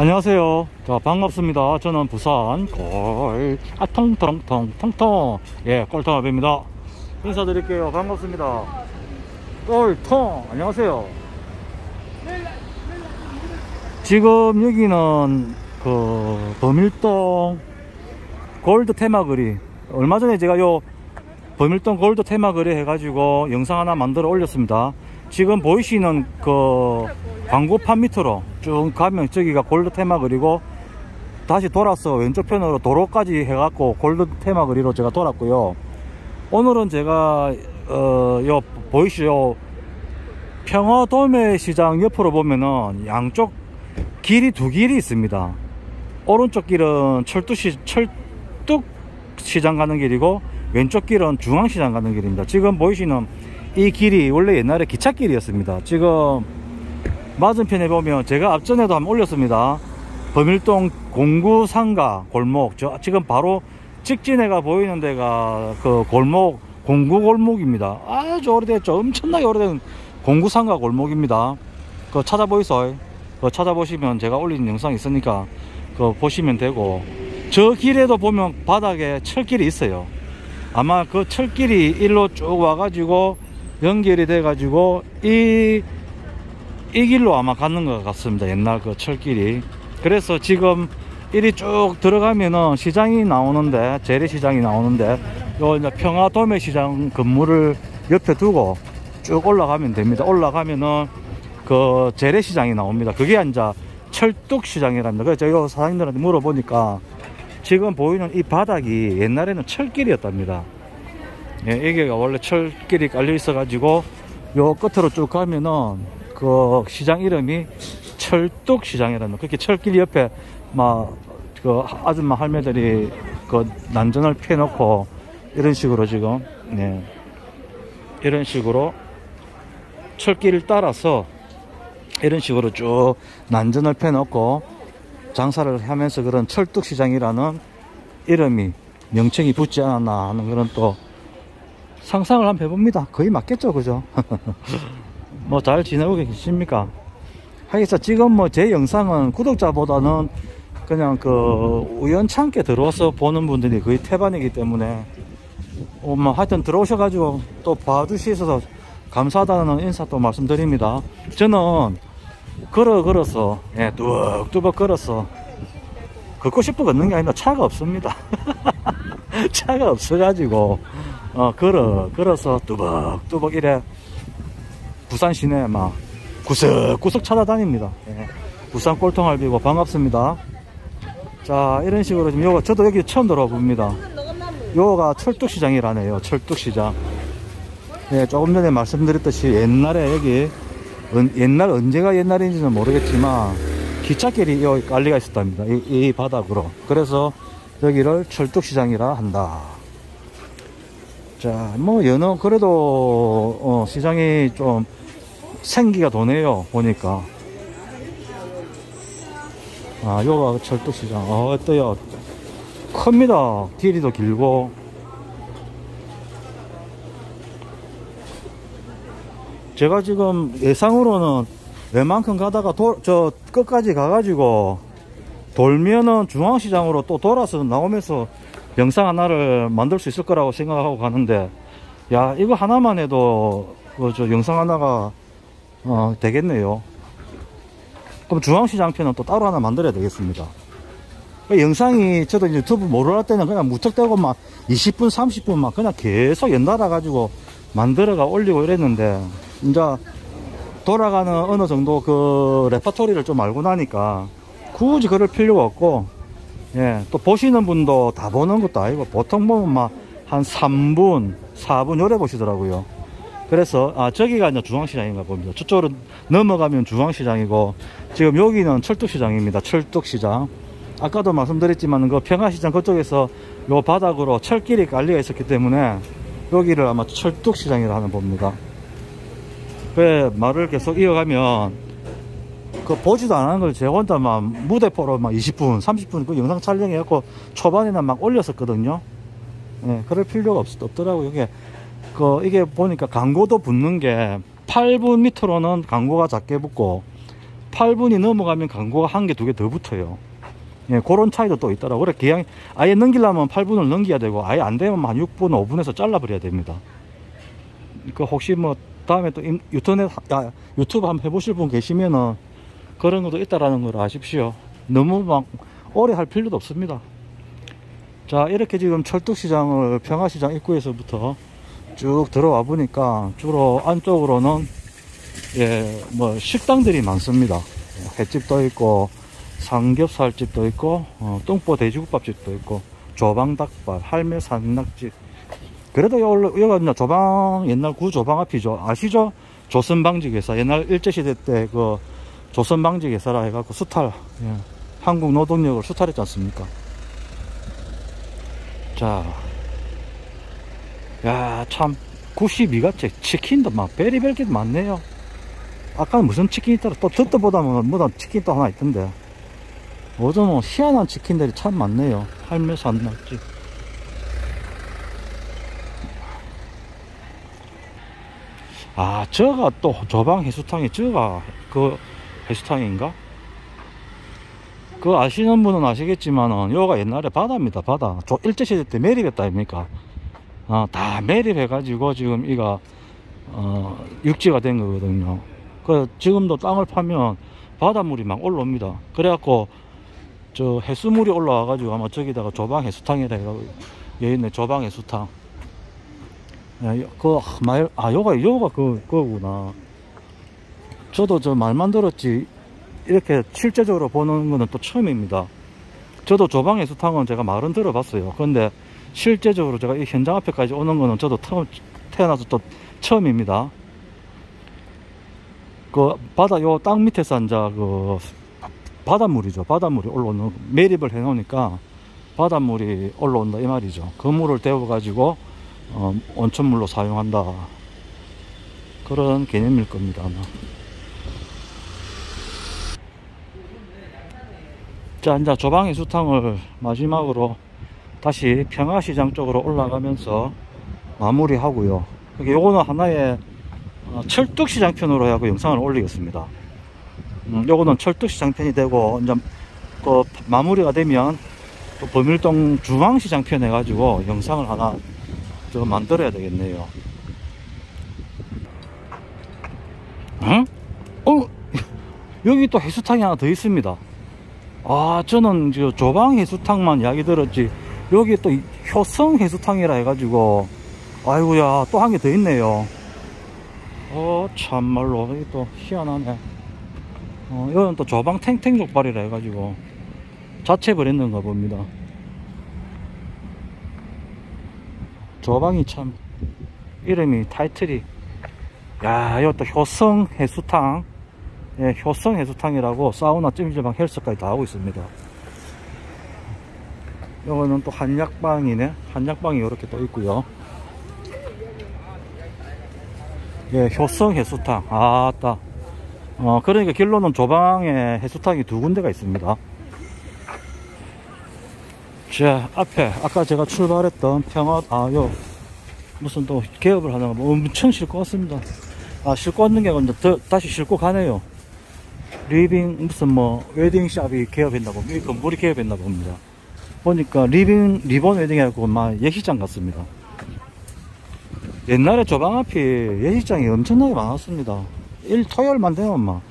안녕하세요. 자, 반갑습니다. 저는 부산 골, 아, 통통통, 통통. 예, 꼴통아입니다 인사드릴게요. 반갑습니다. 꼴통. 안녕하세요. 지금 여기는 그 범일동 골드 테마거리. 얼마 전에 제가 요 범일동 골드 테마거리 해가지고 영상 하나 만들어 올렸습니다. 지금 보이시는 그 광고판 밑으로 쭉 가면 저기가 골드 테마 그리고 다시 돌아서 왼쪽 편으로 도로까지 해갖고 골드 테마 거리로 제가 돌았고요. 오늘은 제가 어요 보이시죠? 평화 도매 시장 옆으로 보면은 양쪽 길이 두 길이 있습니다. 오른쪽 길은 철도시 철뚝 시장 가는 길이고 왼쪽 길은 중앙시장 가는 길입니다. 지금 보이시는 이 길이 원래 옛날에 기찻길이었습니다. 지금 맞은편에 보면 제가 앞전에도 한번 올렸습니다. 범일동 공구상가 골목. 저 지금 바로 직진해가 보이는 데가 그 골목 공구 골목입니다. 아주 오래됐죠. 엄청나게 오래된 공구상가 골목입니다. 그 찾아보이소 그 찾아보시면 제가 올린 영상 있으니까 그 보시면 되고. 저 길에도 보면 바닥에 철길이 있어요. 아마 그 철길이 일로 쭉 와가지고 연결이 돼 가지고 이 이 길로 아마 가는 것 같습니다. 옛날 그 철길이. 그래서 지금 이리 쭉 들어가면은 시장이 나오는데 재래시장이 나오는데 요 이제 평화도매 시장 건물을 옆에 두고 쭉 올라가면 됩니다. 올라가면은 그 재래시장이 나옵니다. 그게 이제 철뚝시장이랍니다. 그래서 제가 사장님들한테 물어보니까 지금 보이는 이 바닥이 옛날에는 철길이었답니다 예, 이게 원래 철길이 깔려 있어 가지고 요 끝으로 쭉 가면은 그 시장 이름이 철뚝시장이라는 그렇게 철길 옆에 막 그 아줌마 할매들이 그 난전을 펴놓고 이런 식으로 지금 네. 이런 식으로 철길을 따라서 이런 식으로 쭉 난전을 펴놓고 장사를 하면서 그런 철뚝시장이라는 이름이 명칭이 붙지 않았나 하는 그런 또 상상을 한번 해봅니다 거의 맞겠죠 그죠 뭐 잘 지내고 계십니까? 하여서 지금 뭐 제 영상은 구독자보다는 그냥 그 우연찮게 들어와서 보는 분들이 거의 태반이기 때문에 어, 뭐 하여튼 들어오셔가지고 또 봐주셔서 감사하다는 인사 또 말씀드립니다. 저는 걸어 걸어서 예, 뚝뚝 걸어서 걷고 싶어 걷는 게 아니라 차가 없습니다. 차가 없어가지고 어, 걸어 걸어서 뚜벅뚜벅 이래 부산 시내 막 구석구석 찾아다닙니다. 예. 부산 꼴통알비고 반갑습니다. 자 이런 식으로 지금 요거 저도 여기 처음 들어봅니다. 요거가 철뚝시장이라네요. 철뚝시장. 예, 조금 전에 말씀드렸듯이 옛날에 여기 옛날 언제가 옛날인지는 모르겠지만 기찻길이 여기 깔리가 있었답니다. 이, 이 바닥으로. 그래서 여기를 철뚝시장이라 한다. 자, 뭐, 연어, 그래도, 어, 시장이 좀 생기가 도네요 보니까. 아 요가 철도시장. 어 어때요? 큽니다. 길이도 길고. 제가 지금 예상으로는 웬만큼 가다가 도, 저 끝까지 가가지고 돌면은 중앙시장으로 또 돌아서 나오면서 영상 하나를 만들 수 있을 거라고 생각하고 가는데 야 이거 하나만 해도 그저 영상 하나가 어, 되겠네요. 그럼 중앙시장 편은 또 따로 하나 만들어야 되겠습니다. 그 영상이 저도 유튜브 모르할 때는 그냥 무턱대고 막 20분, 30분 막 그냥 계속 연달아 가지고 만들어가 올리고 이랬는데 이제 돌아가는 어느 정도 그 레파토리를 좀 알고 나니까 굳이 그럴 필요가 없고 예, 또 보시는 분도 다 보는 것도 아니고 보통 보면 막 한 3분, 4분 요래 보시더라고요. 그래서 아 저기가 이제 중앙시장인가 봅니다. 저쪽으로 넘어가면 중앙시장이고 지금 여기는 철뚝시장입니다. 철뚝시장. 아까도 말씀드렸지만 그 평화시장 그쪽에서 요 바닥으로 철길이 깔려 있었기 때문에 여기를 아마 철뚝시장이라 하는 봅니다. 그 말을 계속 이어가면 그 보지도 않은 걸 제가 혼자 막 무대포로 막 20분 30분 그 영상 촬영해갖고 초반에는 막 올렸었거든요 예, 그럴 필요가 없, 없더라고요 이게 그 이게 보니까 광고도 붙는 게 8분 밑으로는 광고가 작게 붙고 8분이 넘어가면 광고가 한 개, 두 개 더 붙어요. 예, 그런 차이도 또 있더라고요. 그래, 기왕, 아예 넘기려면 8분을 넘겨야 되고, 아예 안 되면 한 6분, 5분에서 잘라버려야 됩니다. 그, 혹시 뭐, 다음에 또 유튜브에, 야, 유튜브 한번 해보실 분 계시면은, 그런 것도 있다라는 걸 아십시오. 너무 막, 오래 할 필요도 없습니다. 자, 이렇게 지금 철뚝시장을 평화시장 입구에서부터 쭉 들어와 보니까 주로 안쪽으로는 예, 뭐 식당들이 많습니다. 횟집도 있고 삼겹살집도 있고 어, 똥보 돼지국밥집도 있고 조방닭발, 할매 산낙집 그래도 여기가 조방 옛날 구 조방 앞이죠. 아시죠? 조선방직회사 옛날 일제시대 때 그 조선방직회사라 해갖고 수탈 예, 한국 노동력을 수탈했지 않습니까? 자, 야, 참, 92가째 치킨도 막 베리벨 게 많네요. 아까는 무슨 치킨 있더라. 또 듣도보다는 뭐다 치킨 또 하나 있던데. 어제 뭐 희한한 치킨들이 참 많네요. 할매산 낙지. 아, 저가 또 조방 해수탕이 저가 그 해수탕인가? 그 아시는 분은 아시겠지만은 여가 옛날에 바다입니다 바다. 일제시대 때 매립했다 아닙니까? 어, 다 매립해 가지고 지금 이가 어, 육지가 된 거거든요. 그 지금도 땅을 파면 바닷물이 막 올라옵니다. 그래갖고 저 해수물이 올라와 가지고 아마 저기다가 조방 해수탕이라 해가지고 여기 있네 조방 해수탕. 야, 그, 말, 아, 요가, 요가 그, 그거구나. 저도 저 말만 들었지, 이렇게 실제적으로 보는 거는 또 처음입니다. 저도 조방의 수탕은 제가 말은 들어봤어요. 그런데 실제적으로 제가 이 현장 앞에까지 오는 거는 저도 태어나서 또 처음입니다. 그 바다 요 땅 밑에서 앉아 그 바닷물이죠. 바닷물이 올라오는 매립을 해 놓으니까 바닷물이 올라온다 이 말이죠. 그 물을 데워 가지고 어, 온천물로 사용한다. 그런 개념일 겁니다. 아마. 자 이제 조방의 수탕을 마지막으로 다시 평화시장 쪽으로 올라가면서 마무리 하고요 요거는 하나의 어, 철뚝시장 편으로 하고 영상을 올리겠습니다 음, 요거는 철뚝시장 편이 되고 이제 그 마무리가 되면 또 범일동 중앙시장 편 해가지고 영상을 하나 저 만들어야 되겠네요 응? 어? 여기 또 해수탕이 하나 더 있습니다 아 저는 저 조방 해수탕만 이야기 들었지. 여기 또 효성 해수탕이라 해가지고 아이고야 또 한 개 더 있네요. 어 참말로 여기 또 희한하네. 어 여기는 또 조방 탱탱 족발이라 해가지고 자체 브랜드인가 봅니다. 조방이 참 이름이 타이틀이 야 이것도 효성 해수탕 예, 효성 해수탕이라고 사우나 찜질방 헬스까지 다 하고 있습니다. 이거는 또 한약방이네. 한약방이 이렇게 또 있고요. 예, 효성 해수탕. 아따 어, 그러니까 길로는 조방에 해수탕이 두 군데가 있습니다. 자 앞에 아까 제가 출발했던 평화 아요 무슨 또 개업을 하다가 뭐 엄청 싣고 왔습니다. 아 싣고 왔는 게 아니라 다시 싣고 가네요 리빙 무슨 뭐 웨딩샵이 개업했나 봅니다. 이 건물이 개업했나 봅니다. 보니까 리빙 리본 웨딩이라고 막 예식장 같습니다. 옛날에 조방 앞이 예식장이 엄청나게 많았습니다. 일 토요일만 되면 막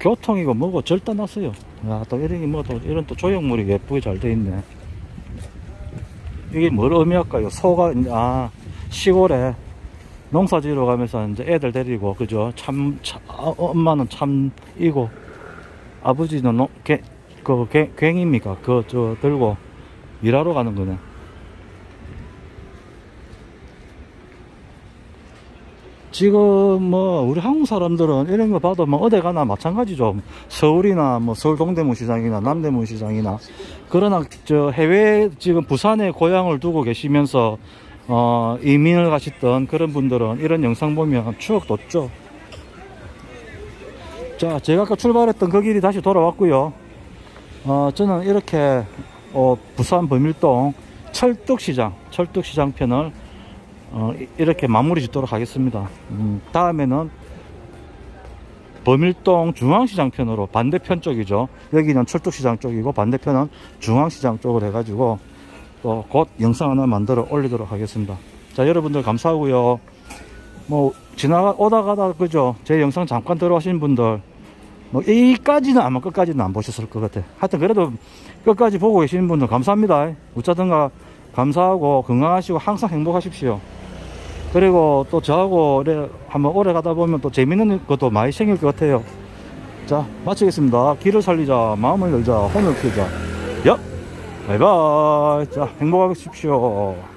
교통이고 뭐고 절단 났어요. 야, 또 이런 뭐또 이런 또 조형물이 예쁘게 잘 돼 있네. 이게 뭘 의미할까요? 소가 아 시골에 농사 지으러 가면서 이제 애들 데리고 그죠? 참, 참 어, 엄마는 참이고 아버지는 농, 개, 그 개, 괭입니까? 그 저 들고 일하러 가는 거네. 지금 뭐 우리 한국 사람들은 이런 거 봐도 뭐 어디 가나 마찬가지죠. 서울이나 뭐 서울 동대문 시장이나 남대문 시장이나. 그러나 저 해외 지금 부산에 고향을 두고 계시면서 어, 이민을 가셨던 그런 분들은 이런 영상 보면 추억 돋죠. 자 제가 아까 출발했던 그 길이 다시 돌아왔고요. 어, 저는 이렇게 어, 부산 범일동 철뚝시장 철뚝시장 편을 어, 이렇게 마무리 짓도록 하겠습니다. 음, 다음에는 범일동 중앙시장 편으로 반대편 쪽이죠. 여기는 철쭉시장 쪽이고 반대편은 중앙시장 쪽으로 해가지고 또 곧 영상 하나 만들어 올리도록 하겠습니다. 자 여러분들 감사하고요. 뭐 지나가 오다 가다 그죠? 제 영상 잠깐 들어오신 분들 뭐 여기까지는 아마 끝까지는 안 보셨을 것 같아. 하여튼 그래도 끝까지 보고 계시는 분들 감사합니다. 어쩌든가 감사하고 건강하시고 항상 행복하십시오. 그리고 또 저하고 오래 한번 오래 가다 보면 또 재밌는 것도 많이 생길 것 같아요. 자 마치겠습니다. 길을 살리자 마음을 열자 혼을 키우자. 야 바이바이. 자 행복하십시오.